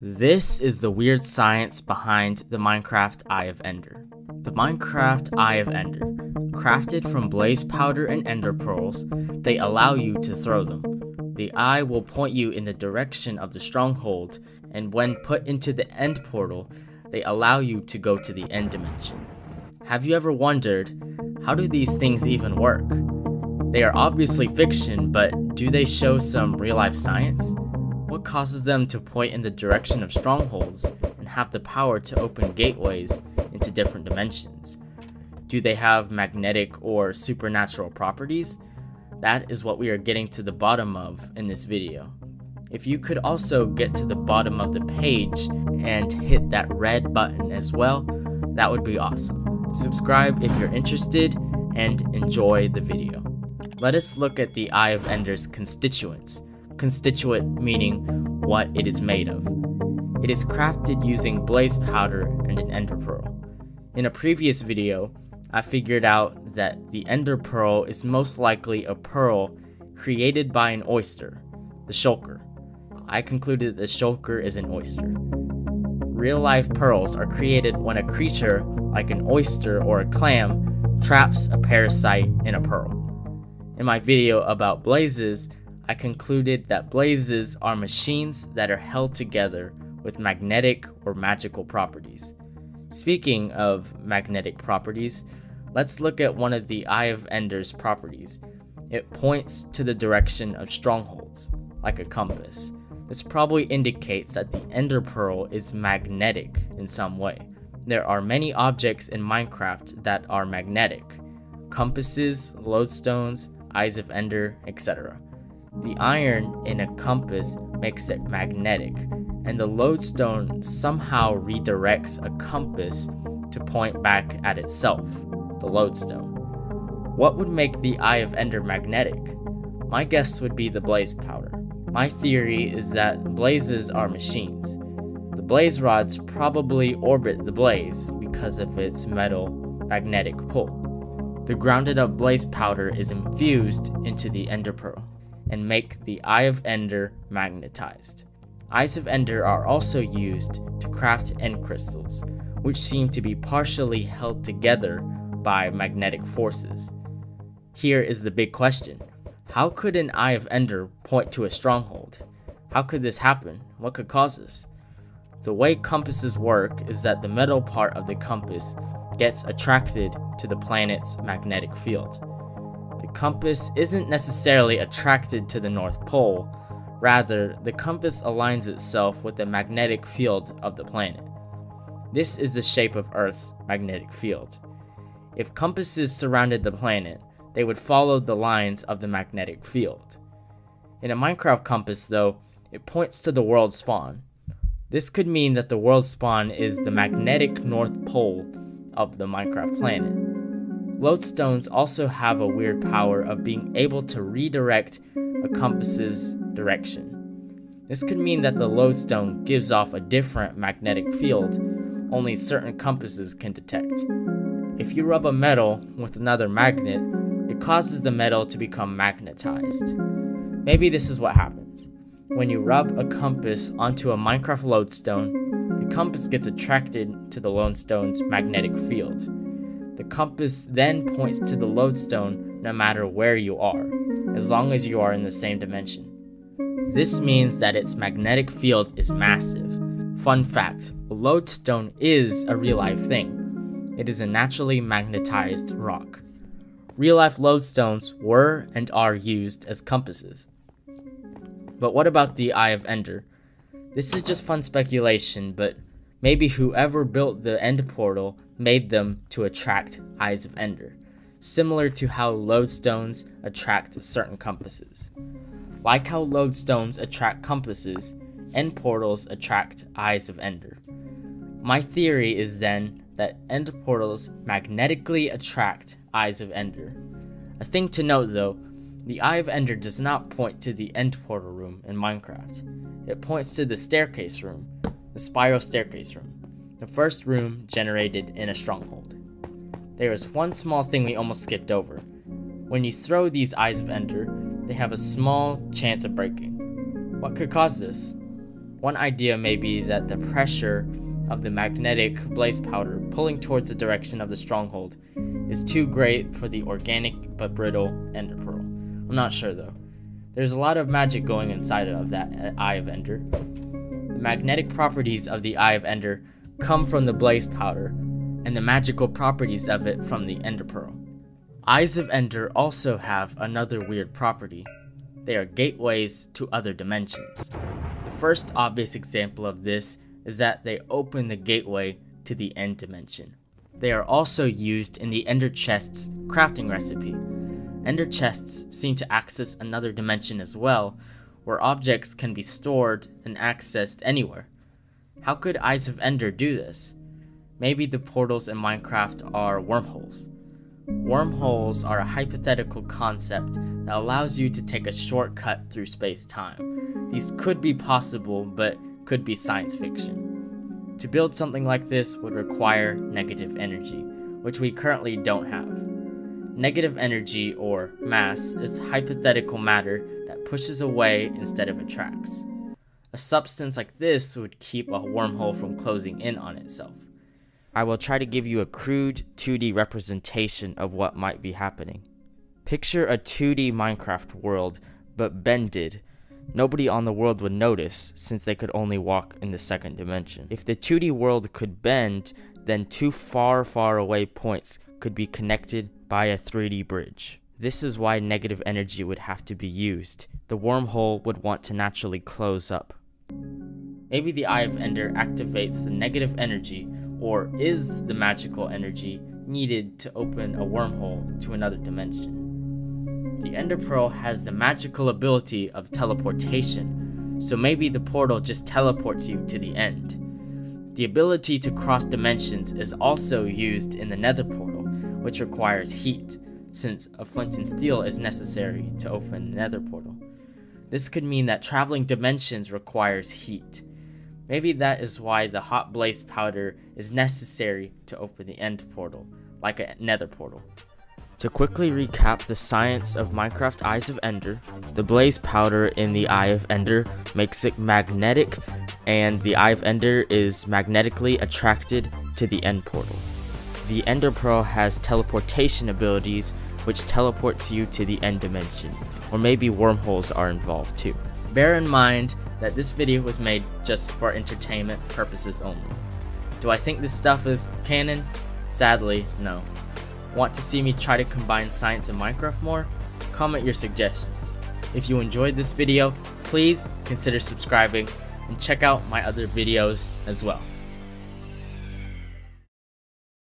This is the weird science behind the Minecraft Eye of Ender. The Minecraft Eye of Ender, crafted from blaze powder and ender pearls, they allow you to throw them. The eye will point you in the direction of the stronghold, and when put into the end portal, they allow you to go to the end dimension. Have you ever wondered, how do these things even work? They are obviously fiction, but do they show some real life science? What causes them to point in the direction of strongholds and have the power to open gateways into different dimensions? Do they have magnetic or supernatural properties? That is what we are getting to the bottom of in this video. If you could also get to the bottom of the page and hit that red button as well, that would be awesome. Subscribe if you're interested and enjoy the video. Let us look at the Eye of Ender's constituents constituent meaning what it is made of. It is crafted using blaze powder and an ender pearl. In a previous video, I figured out that the ender pearl is most likely a pearl created by an oyster, the shulker. I concluded that the shulker is an oyster. Real life pearls are created when a creature, like an oyster or a clam, traps a parasite in a pearl. In my video about blazes, I concluded that blazes are machines that are held together with magnetic or magical properties. Speaking of magnetic properties, let's look at one of the Eye of Ender's properties. It points to the direction of strongholds, like a compass. This probably indicates that the Ender Pearl is magnetic in some way. There are many objects in Minecraft that are magnetic compasses, lodestones, eyes of Ender, etc. The iron in a compass makes it magnetic, and the lodestone somehow redirects a compass to point back at itself, the lodestone. What would make the Eye of Ender magnetic? My guess would be the blaze powder. My theory is that blazes are machines. The blaze rods probably orbit the blaze because of its metal magnetic pull. The grounded up blaze powder is infused into the ender pearl and make the Eye of Ender magnetized. Eyes of Ender are also used to craft end crystals, which seem to be partially held together by magnetic forces. Here is the big question How could an Eye of Ender point to a stronghold? How could this happen? What could cause this? The way compasses work is that the metal part of the compass gets attracted to the planet's magnetic field the compass isn't necessarily attracted to the North Pole, rather, the compass aligns itself with the magnetic field of the planet. This is the shape of Earth's magnetic field. If compasses surrounded the planet, they would follow the lines of the magnetic field. In a Minecraft compass, though, it points to the world spawn. This could mean that the world spawn is the magnetic north pole of the Minecraft planet. Lodestones also have a weird power of being able to redirect a compass's direction. This could mean that the lodestone gives off a different magnetic field only certain compasses can detect. If you rub a metal with another magnet, it causes the metal to become magnetized. Maybe this is what happens. When you rub a compass onto a Minecraft lodestone, the compass gets attracted to the lodestone's magnetic field. The compass then points to the lodestone no matter where you are, as long as you are in the same dimension. This means that its magnetic field is massive. Fun fact, a lodestone is a real life thing. It is a naturally magnetized rock. Real life lodestones were and are used as compasses. But what about the Eye of Ender? This is just fun speculation, but Maybe whoever built the end portal made them to attract Eyes of Ender, similar to how lodestones attract certain compasses. Like how lodestones attract compasses, end portals attract Eyes of Ender. My theory is then that end portals magnetically attract Eyes of Ender. A thing to note though, the Eye of Ender does not point to the end portal room in Minecraft. It points to the staircase room, the spiral staircase room, the first room generated in a stronghold. There is one small thing we almost skipped over. When you throw these Eyes of Ender, they have a small chance of breaking. What could cause this? One idea may be that the pressure of the magnetic blaze powder pulling towards the direction of the stronghold is too great for the organic but brittle ender pearl. I'm not sure though. There's a lot of magic going inside of that uh, Eye of Ender. The magnetic properties of the Eye of Ender come from the blaze powder, and the magical properties of it from the Ender Pearl. Eyes of Ender also have another weird property. They are gateways to other dimensions. The first obvious example of this is that they open the gateway to the end dimension. They are also used in the Ender Chest's crafting recipe. Ender Chests seem to access another dimension as well, where objects can be stored and accessed anywhere. How could Eyes of Ender do this? Maybe the portals in Minecraft are wormholes. Wormholes are a hypothetical concept that allows you to take a shortcut through space time. These could be possible, but could be science fiction. To build something like this would require negative energy, which we currently don't have. Negative energy, or mass, is hypothetical matter that pushes away instead of attracts. A substance like this would keep a wormhole from closing in on itself. I will try to give you a crude 2D representation of what might be happening. Picture a 2D Minecraft world, but bended. Nobody on the world would notice, since they could only walk in the second dimension. If the 2D world could bend, then two far, far away points could be connected by a 3D bridge. This is why negative energy would have to be used. The wormhole would want to naturally close up. Maybe the Eye of Ender activates the negative energy or is the magical energy needed to open a wormhole to another dimension. The Ender Pearl has the magical ability of teleportation, so maybe the portal just teleports you to the end. The ability to cross dimensions is also used in the Nether portal, which requires heat, since a flint and steel is necessary to open the Nether portal. This could mean that traveling dimensions requires heat, Maybe that is why the hot blaze powder is necessary to open the end portal, like a nether portal. To quickly recap the science of Minecraft Eyes of Ender, the blaze powder in the Eye of Ender makes it magnetic, and the Eye of Ender is magnetically attracted to the end portal. The Ender Pearl has teleportation abilities, which teleports you to the end dimension, or maybe wormholes are involved too. Bear in mind that this video was made just for entertainment purposes only. Do I think this stuff is canon? Sadly, no. Want to see me try to combine science and Minecraft more? Comment your suggestions. If you enjoyed this video, please consider subscribing and check out my other videos as well.